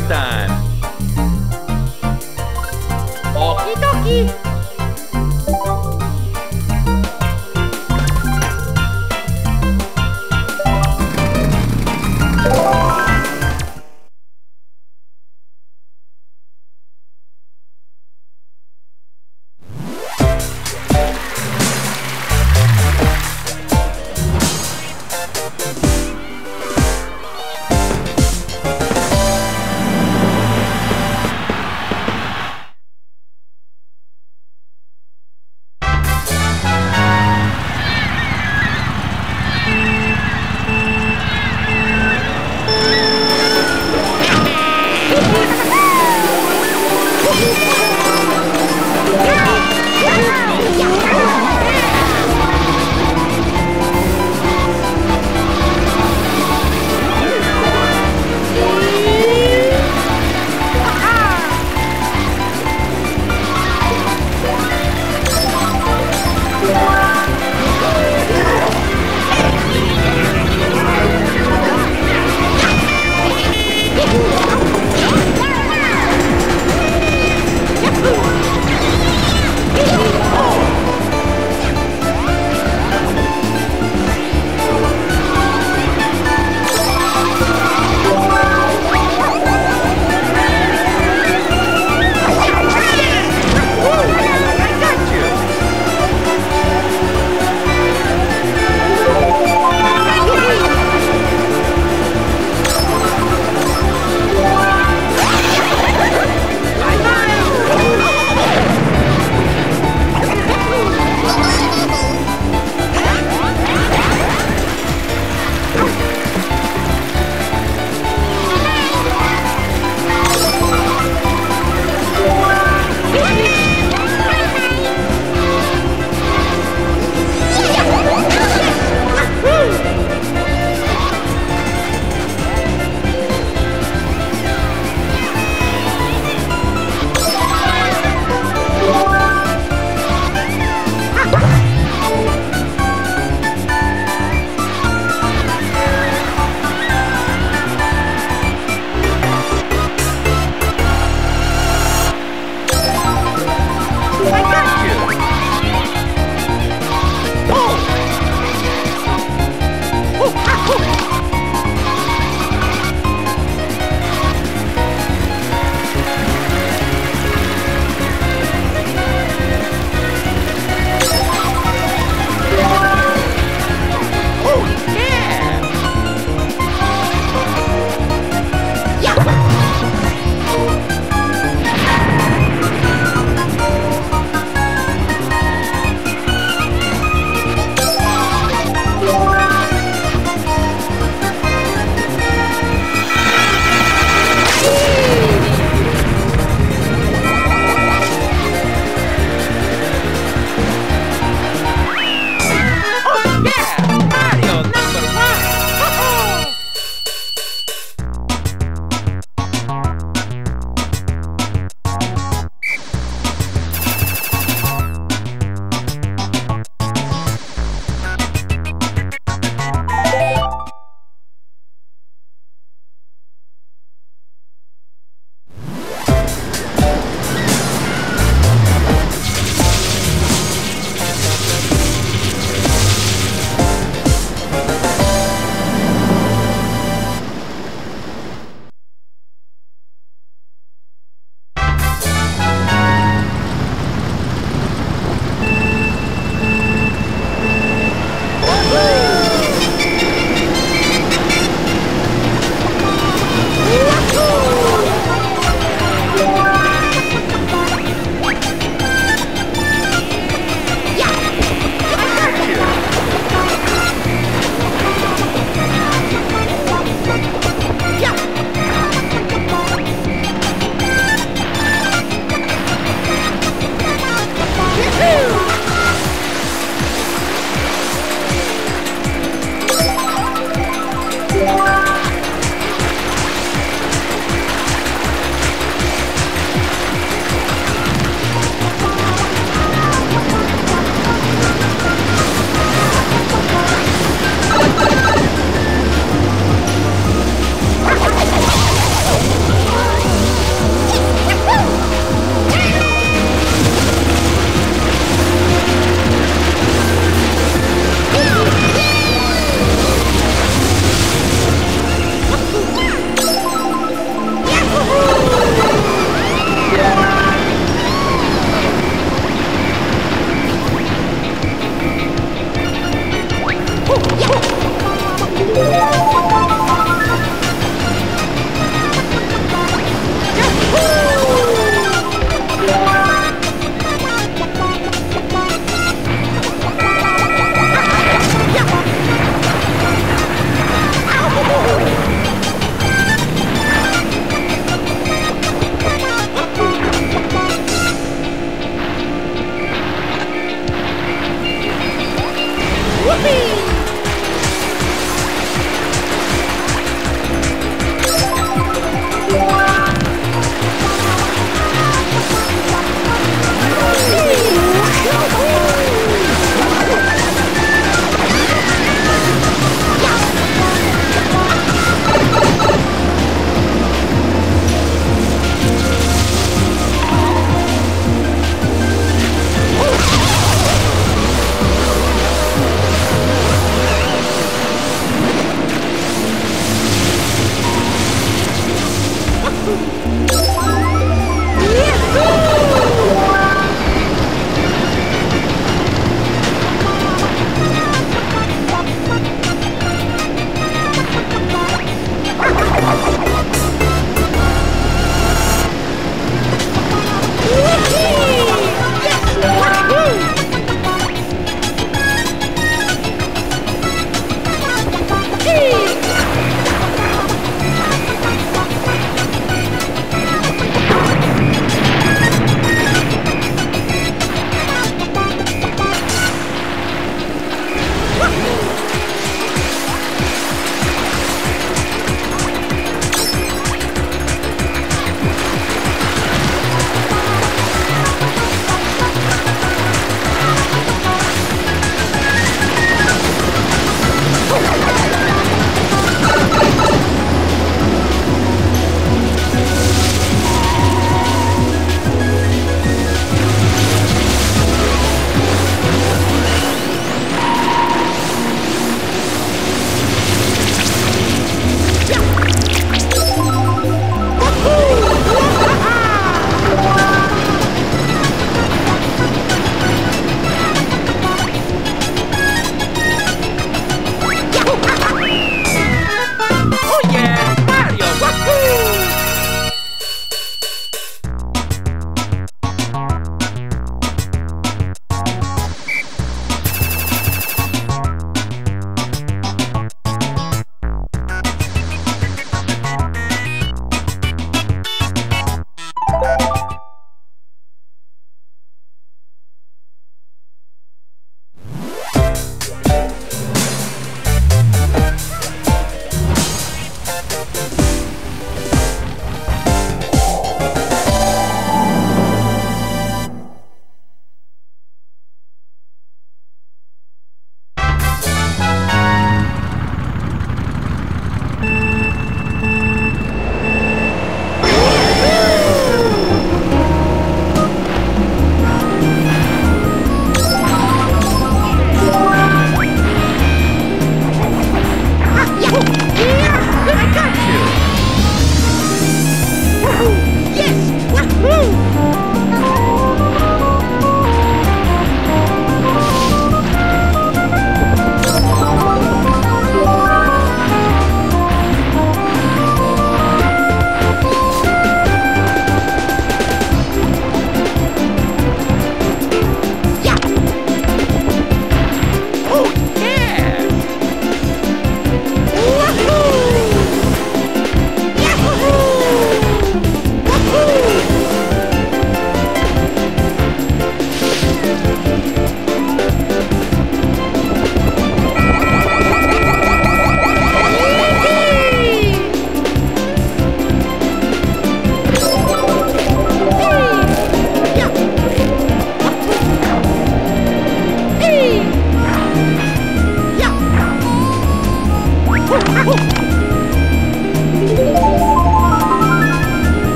Mario time! Okie dokie!